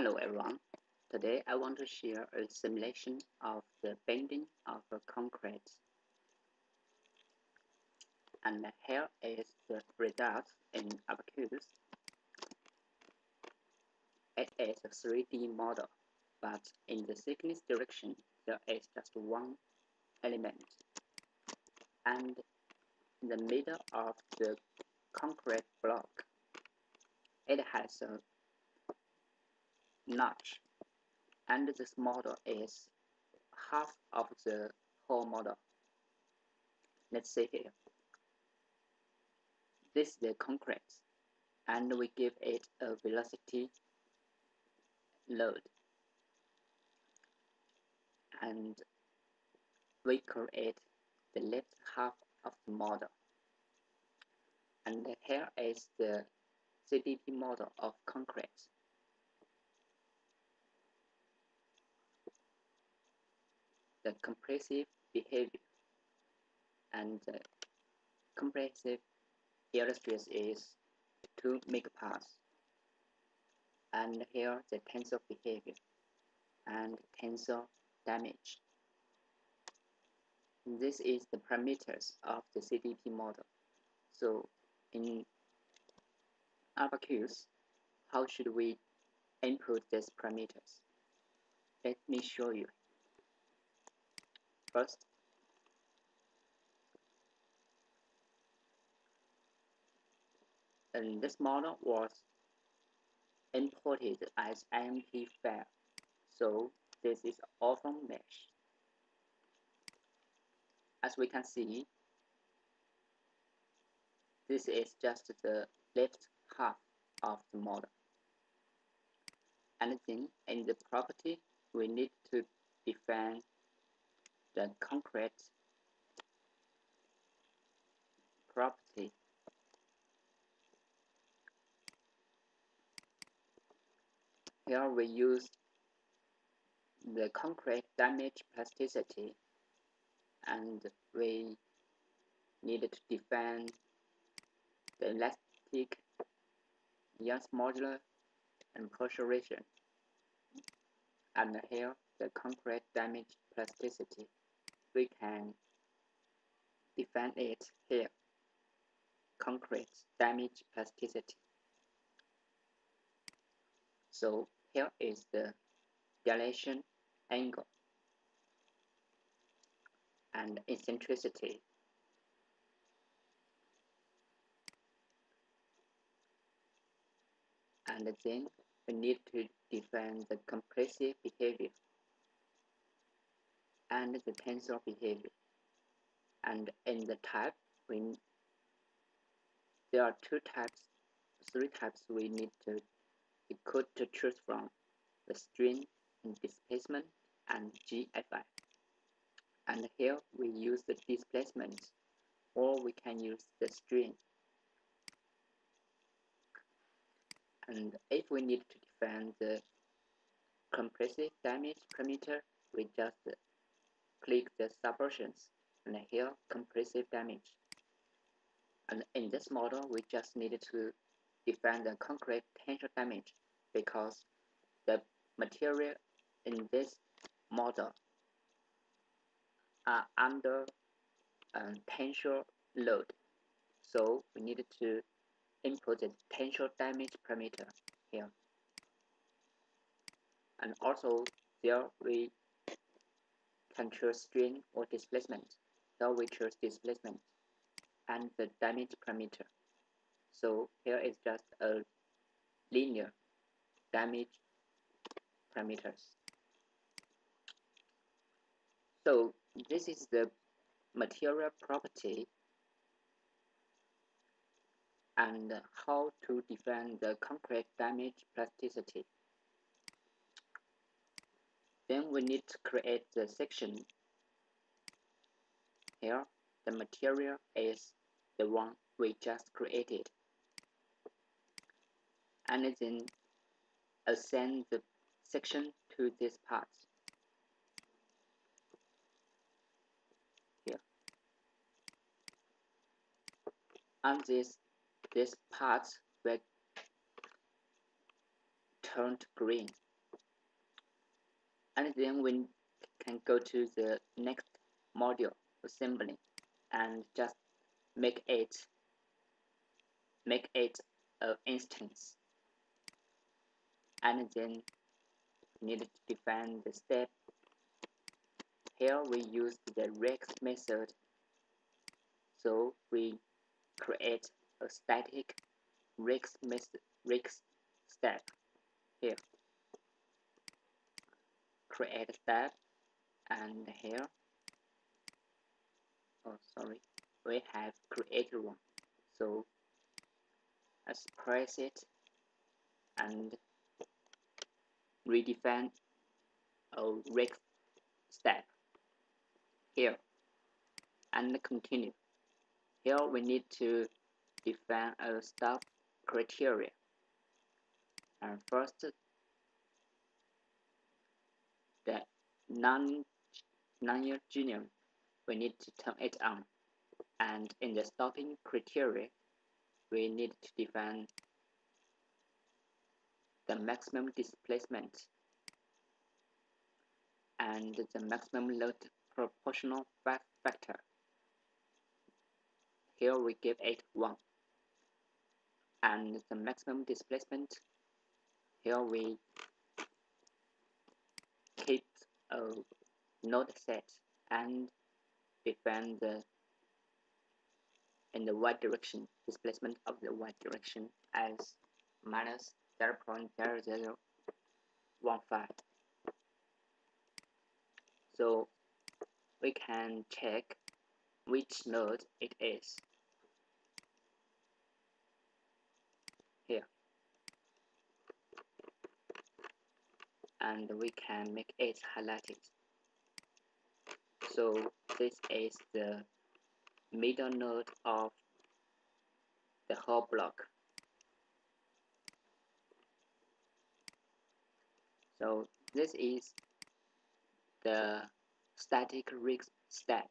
Hello everyone. Today I want to share a simulation of the bending of a concrete. And here is the result in Abaqus. It is a 3D model, but in the thickness direction there is just one element. And in the middle of the concrete block, it has a notch and this model is half of the whole model. Let's see here. This is the concrete and we give it a velocity load and we create the left half of the model and here is the CDP model of concrete the compressive behavior. And the compressive stress is 2 megapascals and here the tensile behavior and tensile damage. This is the parameters of the CDP model. So in Abaqus how should we input these parameters? Let me show you first. And this model was imported as INP file. So this is ortho mesh. As we can see, this is just the left half of the model. And then in the property, we need to define the concrete property. Here we use the concrete damage plasticity and we need to define the elastic Young's modulus and perforation and here the concrete damage plasticity. We can define it here. Concrete damage plasticity. So here is the dilation angle and eccentricity. And then we need to define the compressive behavior and the tensile behavior. And in the type, we there are two types, three types we need to could to choose from: the strain and displacement and GFI. And here we use the displacement, or we can use the strain. And if we need to define the compressive damage parameter, we just click the suboptions and here compressive damage. And in this model, we just needed to define the concrete tensile damage because the material in this model are under um, tensile load. So we needed to input the tensile damage parameter here. And also there we can choose strain or displacement. So we choose displacement and the damage parameter. So here is just a linear damage parameters. So this is the material property and how to define the concrete damage plasticity. Then we need to create the section. Here, the material is the one we just created. And then assign the section to this part. Here. And this, this part will turn green. And then we can go to the next module assembly and just make it make it an instance. And then need to define the step. Here we use the Riks method. So we create a static method Riks step here. Create step and here. Oh sorry. We have created one so let's press it and redefine a Riks step here. And continue. Here we need to define a stop criteria. And first the non non-union we need to turn it on. And in the stopping criteria we need to define the maximum displacement and the maximum load proportional factor. Here we give it 1 and the maximum displacement. Here we keep a node set and define the in the y direction displacement of the y direction as minus 0 0.0015 so we can check which node it is here and we can make it highlighted so this is the middle node of the whole block. So this is the static Riks step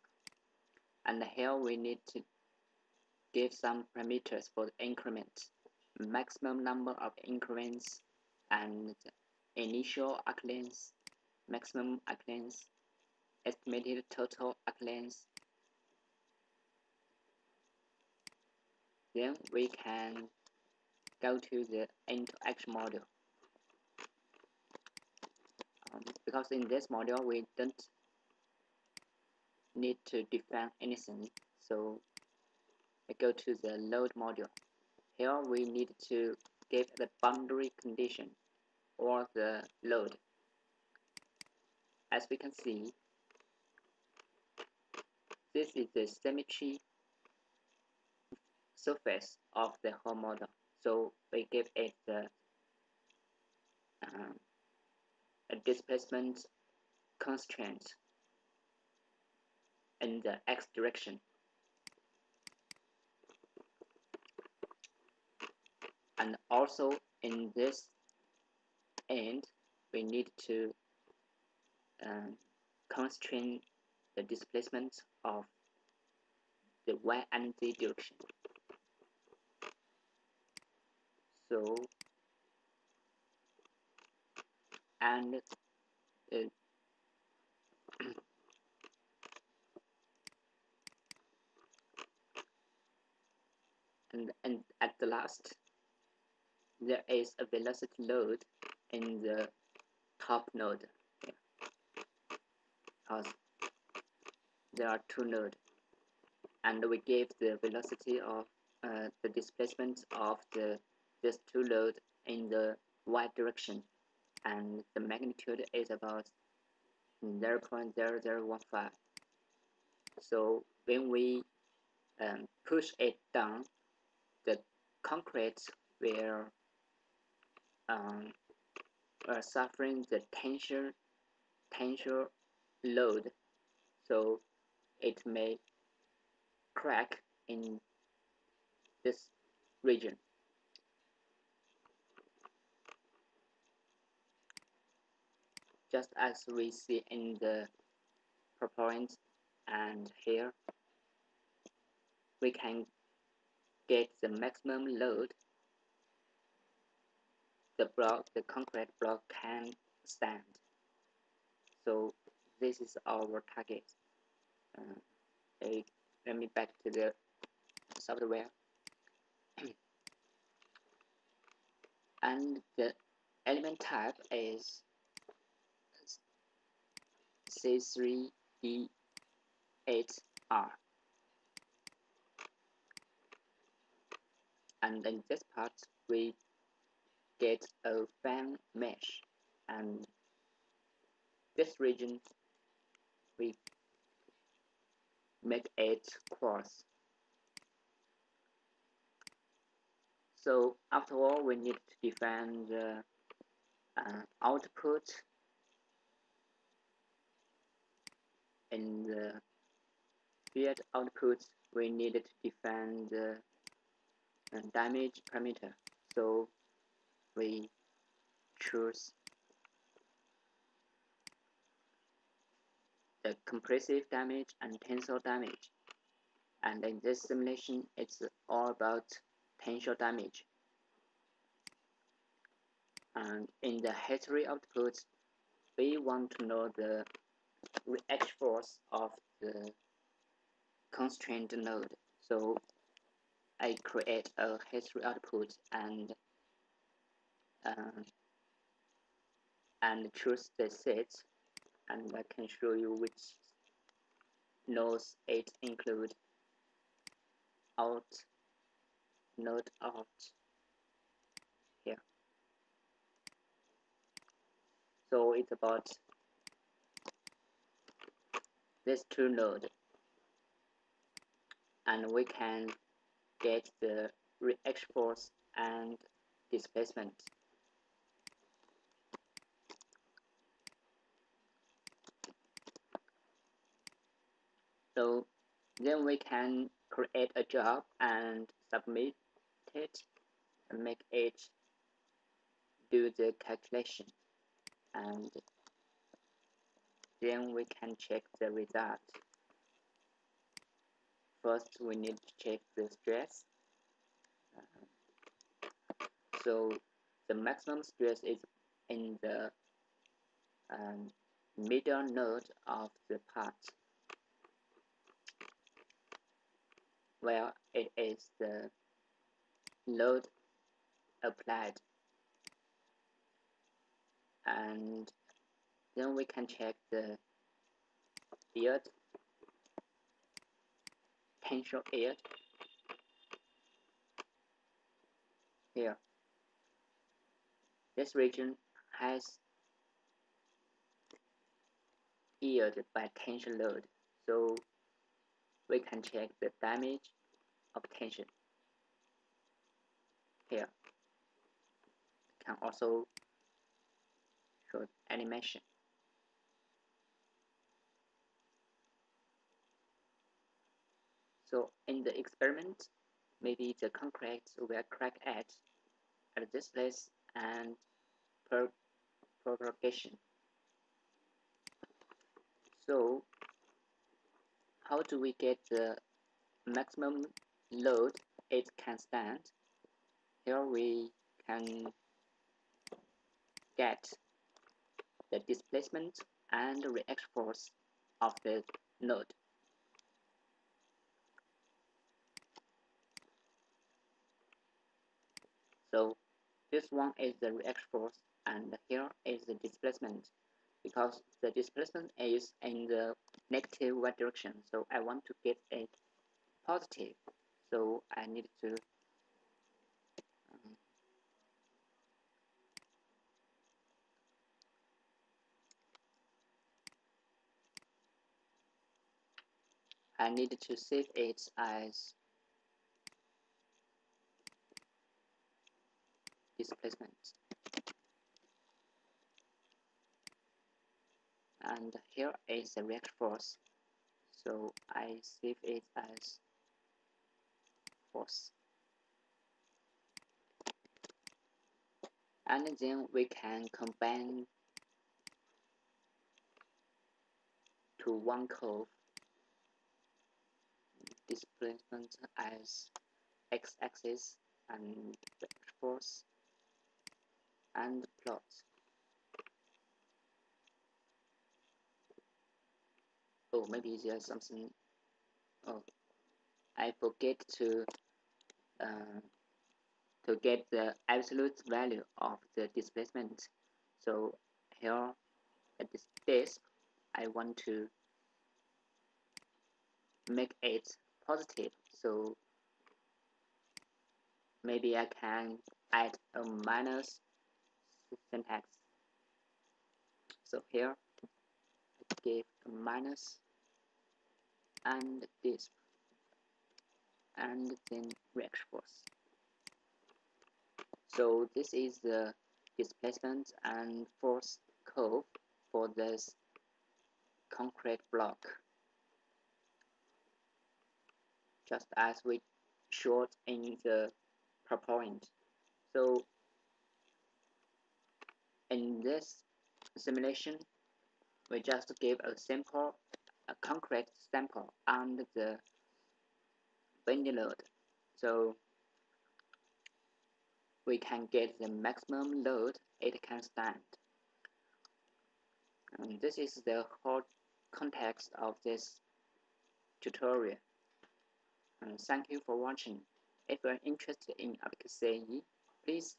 and here we need to give some parameters for the increment. Maximum number of increments and initial length maximum length estimated total length. Then we can go to the interaction module. Um, because in this module we don't need to define anything. So I go to the load module. Here we need to give the boundary condition or the load. As we can see this is the symmetry surface of the whole model. So we give it the um, a displacement constraint in the x direction. And also in this end we need to um, constrain the displacement of the y and z direction. So and uh, and, and at the last there is a velocity load in the top node. Because there are two nodes and we give the velocity of uh, the displacement of the these two nodes in the y direction. And the magnitude is about 0 0.0015 so when we um, push it down the concrete will um, are suffering the tension tension load. So it may crack in this region. Just as we see in the PowerPoint and here we can get the maximum load the block the concrete block can stand. So this is our target. Uh, let me back to the software. And the element type is C3D8R and in this part we get a fan mesh and this region we make it coarse so after all we need to define the uh, output in the field output. We need to define the uh, damage parameter so we choose the compressive damage and tensile damage. And in this simulation it's all about tensile damage. And in the history output we want to know the reaction force of the constrained node. So I create a history output and uh, and choose the set and I can show you which nodes it include out node out here. So it's about this two node and we can get the force and displacement so then we can create a job and submit it and make it do the calculation. And then we can check the result. First we need to check the stress. So the maximum stress is in the um, middle node of the part where it is the load applied. And then we can check the yield tensile yield. Here. This region has yield by tension load. So we can check the damage of tension. Here. Can also show animation. So in the experiment maybe the concrete will crack at at this place and per propagation. So how do we get the maximum load it can stand? Here we can get the displacement and reaction force of the node. So this one is the reaction force and here is the displacement because the displacement is in the negative y direction. So I want to get it positive. So I need to um, I need to save it as displacement and here is the reaction force. So I save it as force. And then we can combine to one curve. Displacement as x-axis and force. And plot oh maybe there's something. Oh I forget to uh, to get the absolute value of the displacement. So here at this disk I want to make it positive. So maybe I can add a minus syntax. So here I give minus and this and then reaction force so this is the displacement and force curve for this concrete block just as we showed in the PowerPoint. So in this simulation, we just give a sample, a concrete sample and the bending load. So we can get the maximum load it can stand. And this is the whole context of this tutorial. And thank you for watching. If you are interested in Abaqus please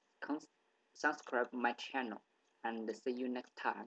subscribe my channel and see you next time.